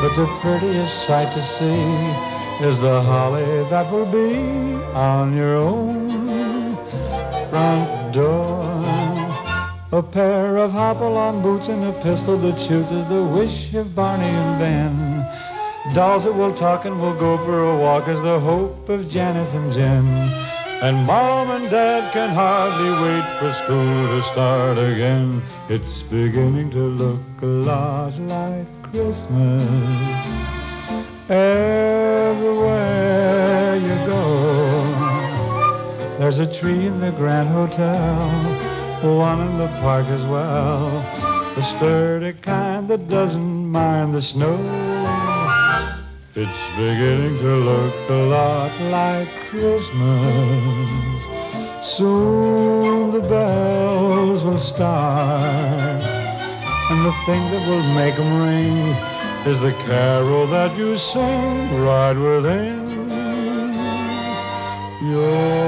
But the prettiest sight to see is the holly that will be on your own front door. A pair of hopalong boots and a pistol that shoots is the wish of Barney and Ben. Dolls that will talk and will go for a walk is the hope of Janice and Jen. And Mom and Dad can hardly wait for school to start again. It's beginning to look a lot like Christmas. Everywhere you go, there's a tree in the Grand Hotel, one in the park as well. The sturdy kind that doesn't mind the snow. It's beginning to look a lot like Christmas. Soon the bells will start, and the thing that will make them ring is the carol that you sing right within your.